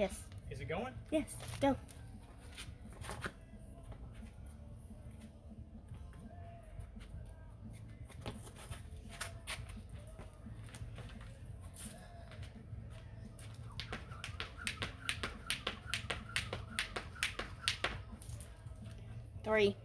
Yes. Is it going? Yes. Go. Three.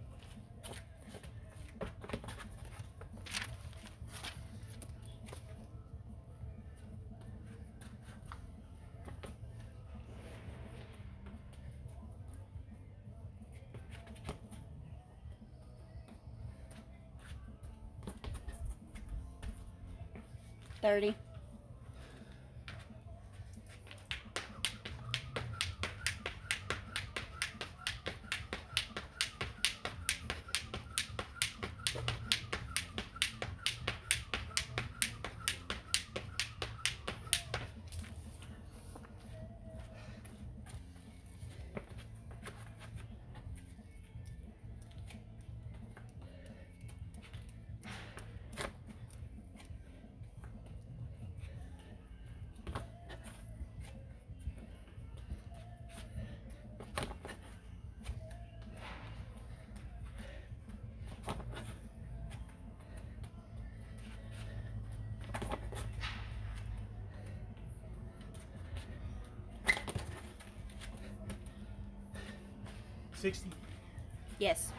Thirty. Sixty. Yes.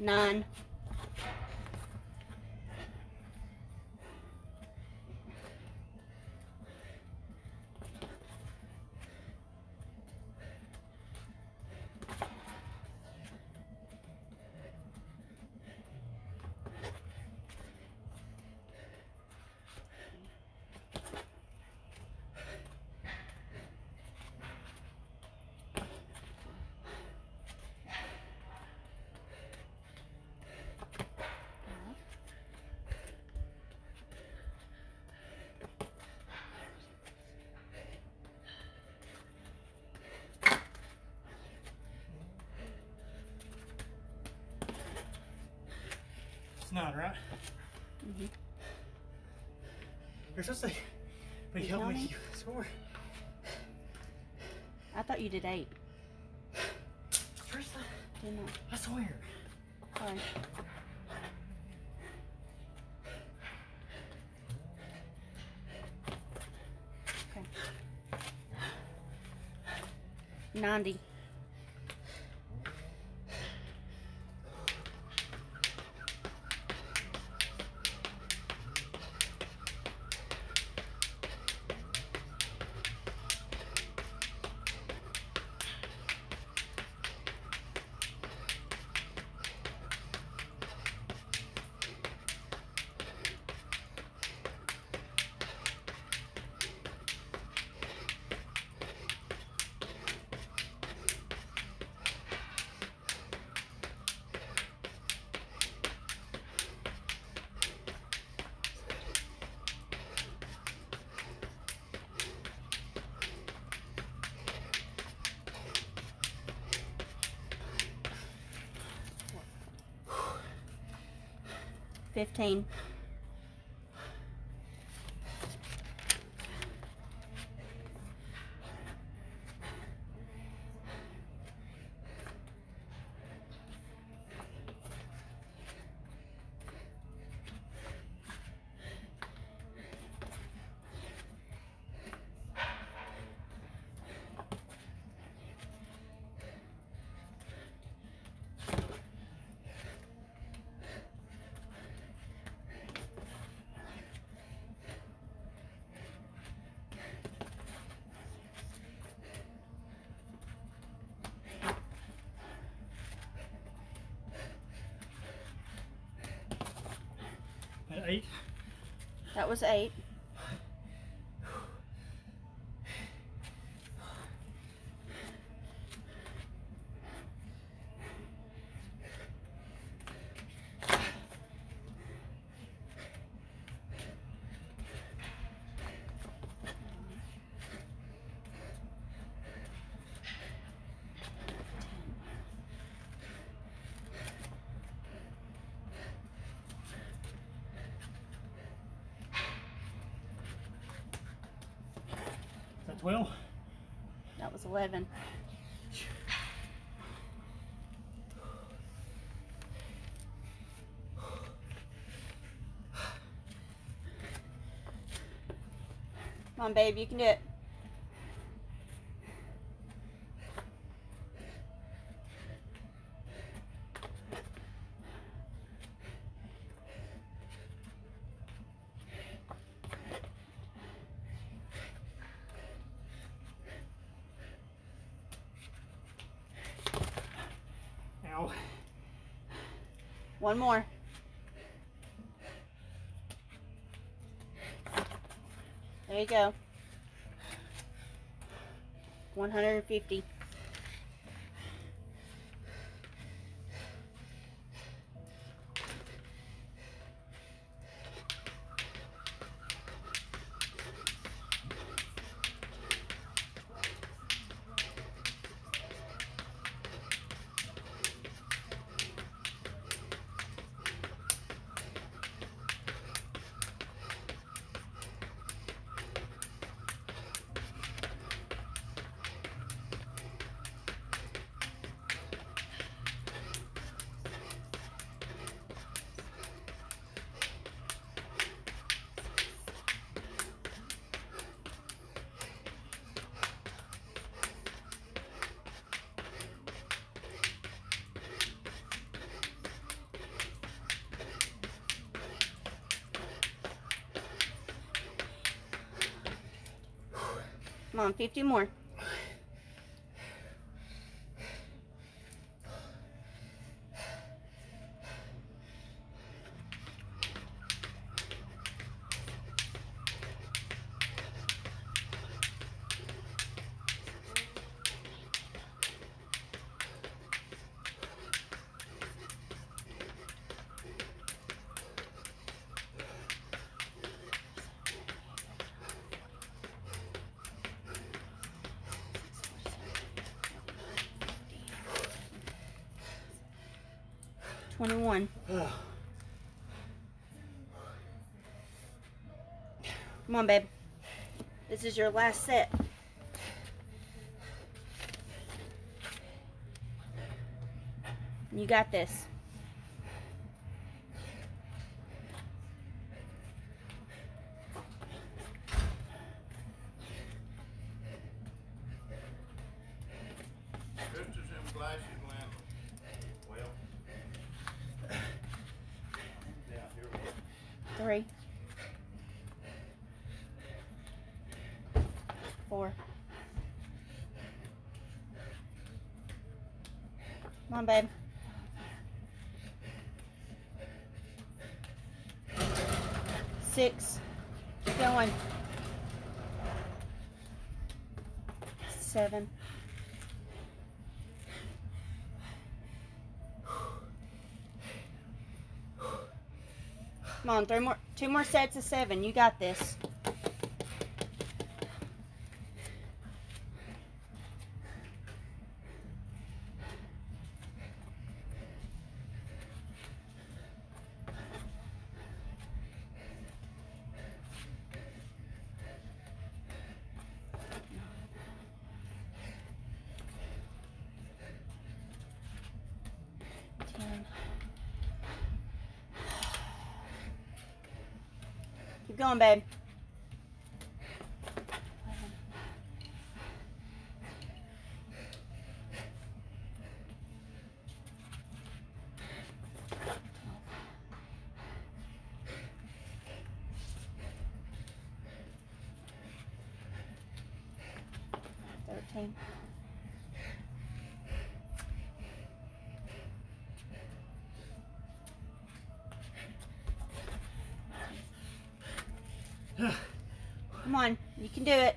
Nine. It's not right. Mhm. You're supposed to be You help me keep score. I thought you did eight. Seriously? Didn't I swear. Sorry. Okay. Ninety. Fifteen. Eight. That was eight. 12? That was eleven. Come on, babe, you can do it. One more. There you go. 150. Come on, 50 more. Twenty-one. Come on, babe. This is your last set. You got this. Three. Four. Come on, babe. Six. Keep going. Seven. Come on, three more, two more sets of seven. You got this. Ten. Keep going, babe. Thirteen. Come on. You can do it.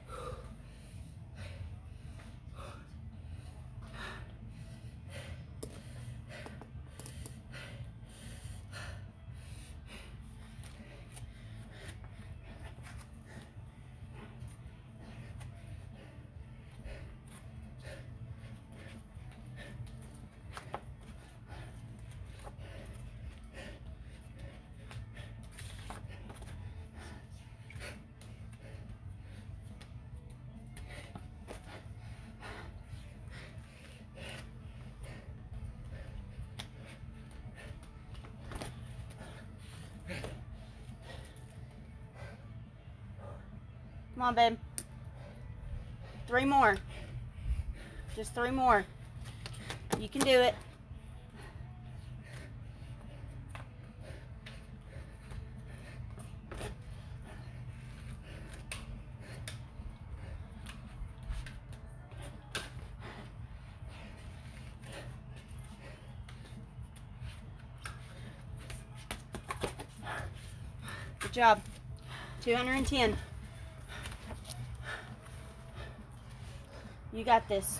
Come on, babe. Three more. Just three more. You can do it. Good job. 210. You got this.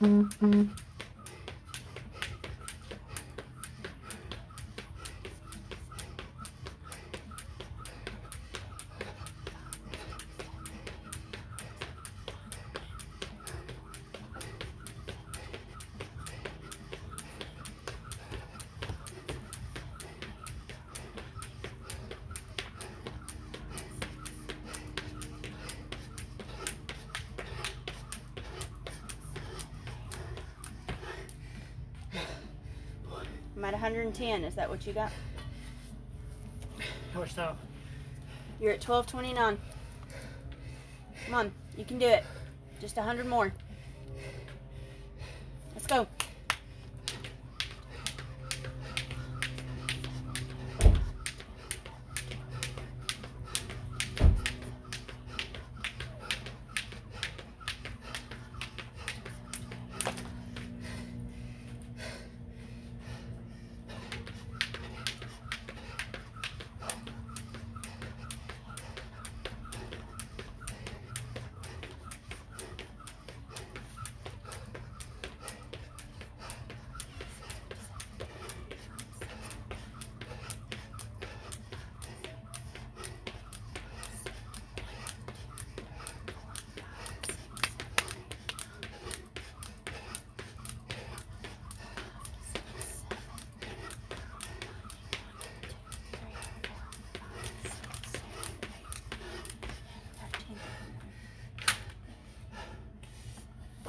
Mm-hmm. I'm at 110. Is that what you got? How much time? You're at 1229. Come on. You can do it. Just 100 more. Let's go.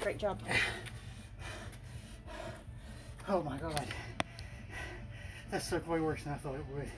Great job. Oh my god. That took way worse than I thought it would.